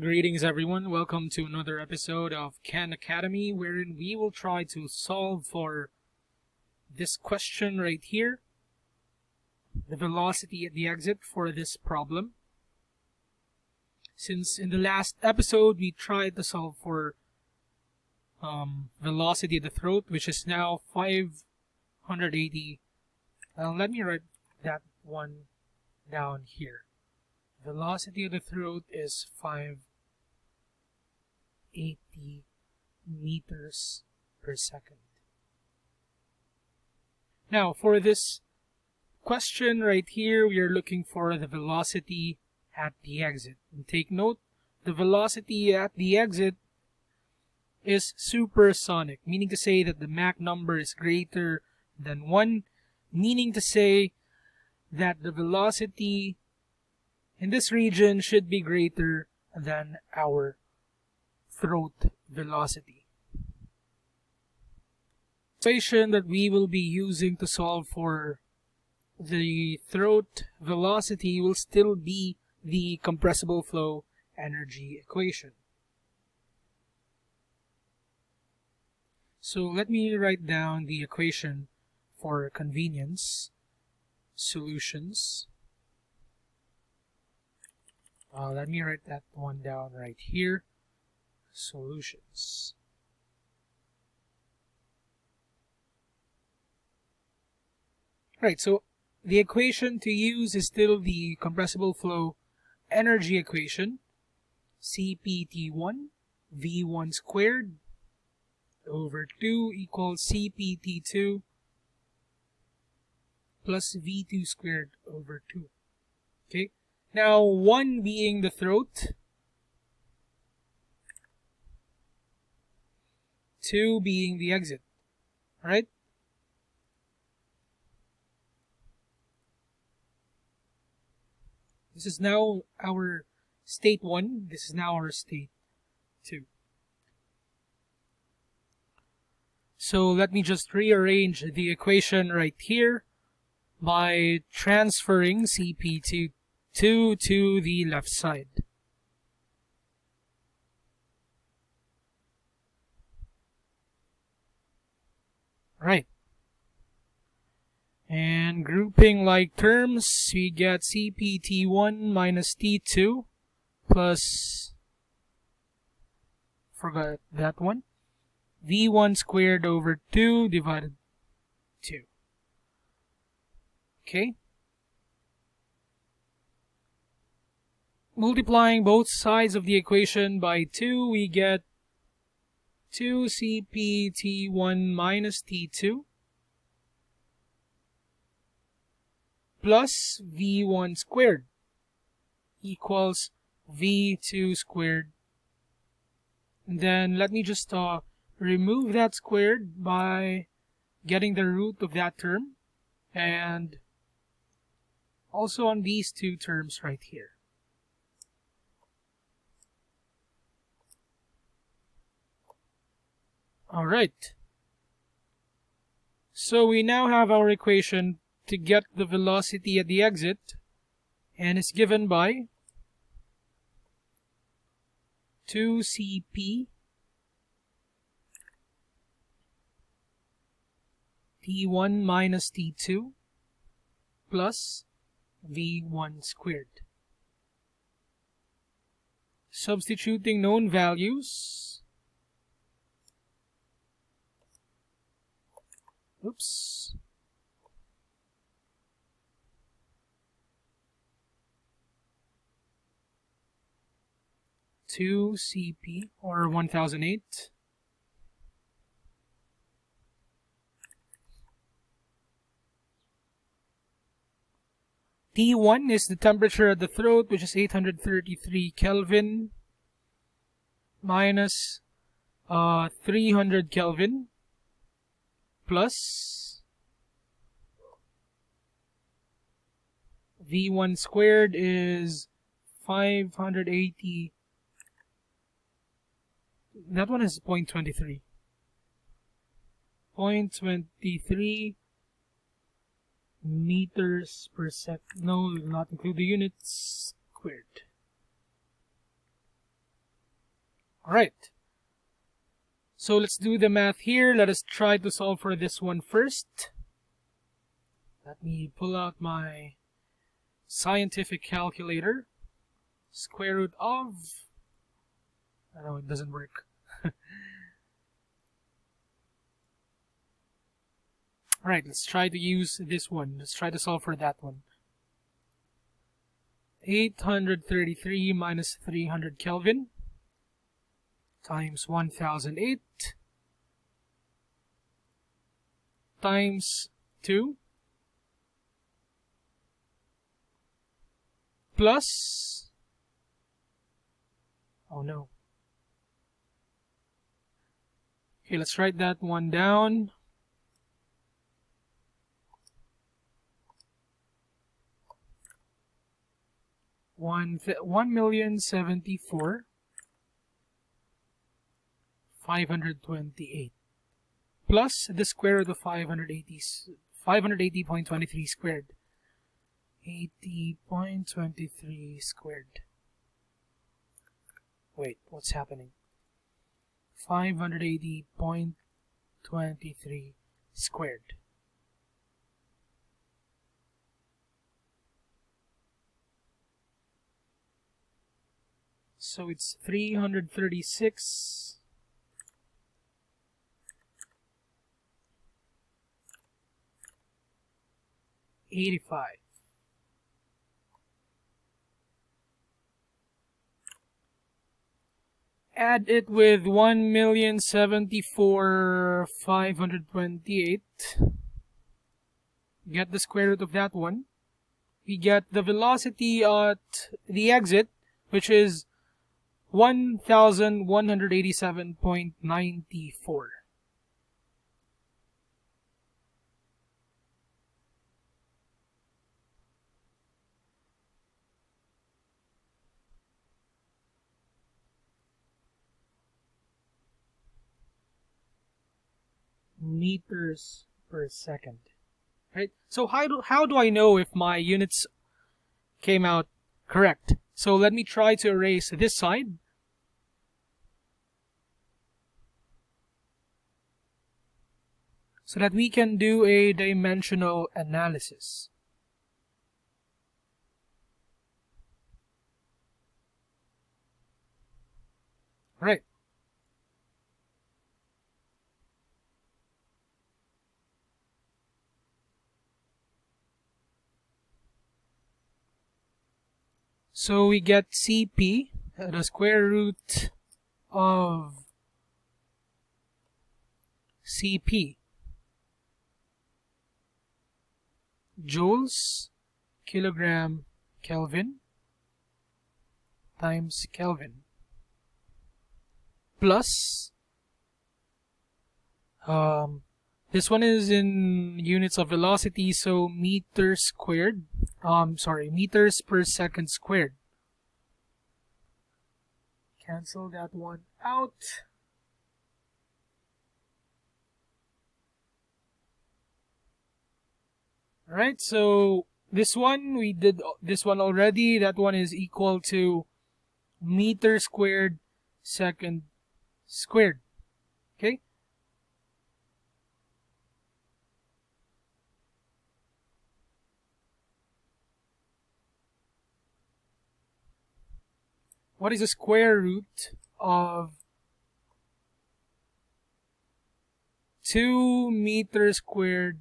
Greetings everyone, welcome to another episode of Khan Academy wherein we will try to solve for this question right here, the velocity at the exit for this problem. Since in the last episode we tried to solve for um, velocity at the throat which is now 580, well, let me write that one down here. Velocity of the throat is 580 meters per second. Now, for this question right here, we are looking for the velocity at the exit. And take note, the velocity at the exit is supersonic, meaning to say that the Mach number is greater than 1, meaning to say that the velocity in this region should be greater than our throat velocity. Equation that we will be using to solve for the throat velocity will still be the compressible flow energy equation. So let me write down the equation for convenience solutions uh, let me write that one down right here. Solutions. Right, so the equation to use is still the compressible flow energy equation. CPT1 V1 squared over 2 equals CPT2 plus V2 squared over 2. Okay, now, one being the throat, two being the exit, right? This is now our state 1, this is now our state 2. So let me just rearrange the equation right here by transferring CP2 2 to the left side. Right. And grouping like terms, we get CPT1 minus T2 plus, forgot that one, V1 squared over 2 divided 2. Okay. multiplying both sides of the equation by 2, we get 2cpt1 minus t2 plus v1 squared equals v2 squared. And then let me just uh, remove that squared by getting the root of that term and also on these two terms right here. Alright. So we now have our equation to get the velocity at the exit and it's given by 2cp t1 minus t2 plus v1 squared. Substituting known values, Oops. Two CP or 1008. T1 is the temperature at the throat, which is 833 Kelvin minus uh, 300 Kelvin plus v1 squared is 580 that one is 0.23 0.23 meters per second no not include the units squared. Alright. So let's do the math here. Let us try to solve for this one first. Let me pull out my scientific calculator. Square root of... I know it doesn't work. Alright, let's try to use this one. Let's try to solve for that one. 833 minus 300 Kelvin times 1008 times 2 plus oh no. Okay let's write that one down. One one million seventy four five hundred twenty eight plus the square root of 580 580.23 squared. 80.23 squared. Wait what's happening? 580.23 squared. So it's 336 85 add it with 1,074,528 get the square root of that one. We get the velocity at the exit which is 1187.94. meters per second right so how do, how do I know if my units came out correct so let me try to erase this side. So that we can do a dimensional analysis. Right. So we get Cp, the square root of Cp joules kilogram Kelvin times Kelvin plus um, this one is in units of velocity so meters squared um sorry meters per second squared cancel that one out Alright, so this one, we did this one already. That one is equal to meter squared second squared. Okay? What is the square root of 2 meters squared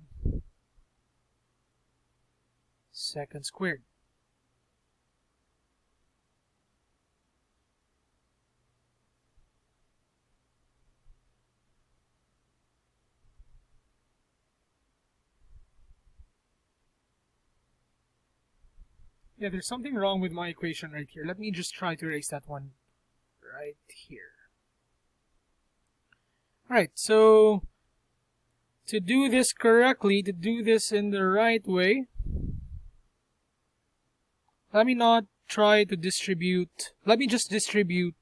second squared? Yeah, there's something wrong with my equation right here. Let me just try to erase that one right here. Alright, so to do this correctly, to do this in the right way, let me not try to distribute, let me just distribute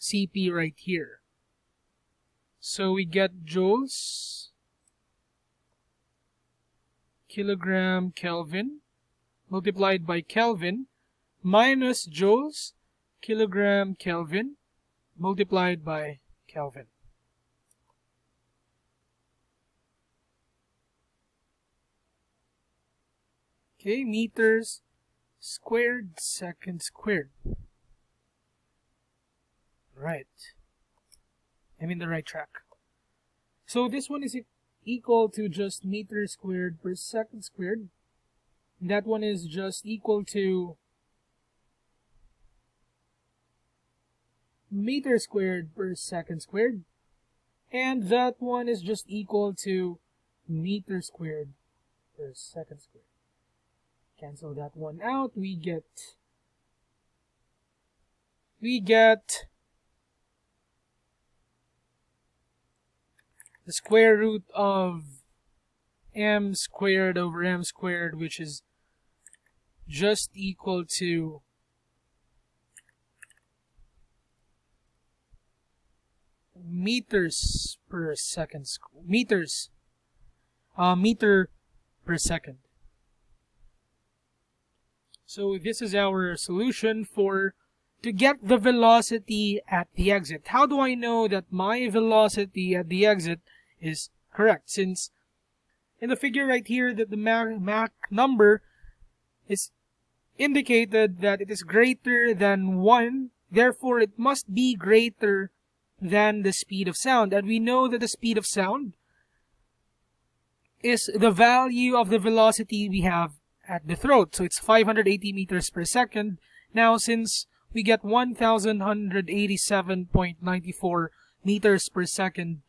CP right here. So we get joules, kilogram Kelvin, multiplied by Kelvin minus joules, kilogram Kelvin multiplied by Kelvin. Okay, meters squared second squared. Right. I'm in the right track. So this one is equal to just meter squared per second squared. That one is just equal to meter squared per second squared. And that one is just equal to meter squared per second squared. Cancel that one out. We get we get the square root of m squared over m squared, which is just equal to meters per second meters uh, meter per second. So this is our solution for to get the velocity at the exit. How do I know that my velocity at the exit is correct? Since in the figure right here that the Mach, Mach number is indicated that it is greater than 1 therefore it must be greater than the speed of sound. And we know that the speed of sound is the value of the velocity we have at the throat. So it's 580 meters per second. Now, since we get 1,187.94 meters per second,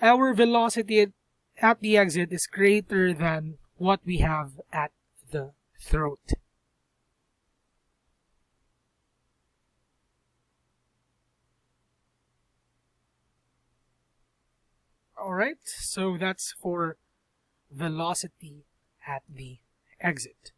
our velocity at the exit is greater than what we have at the throat. Alright, so that's for velocity at the exit.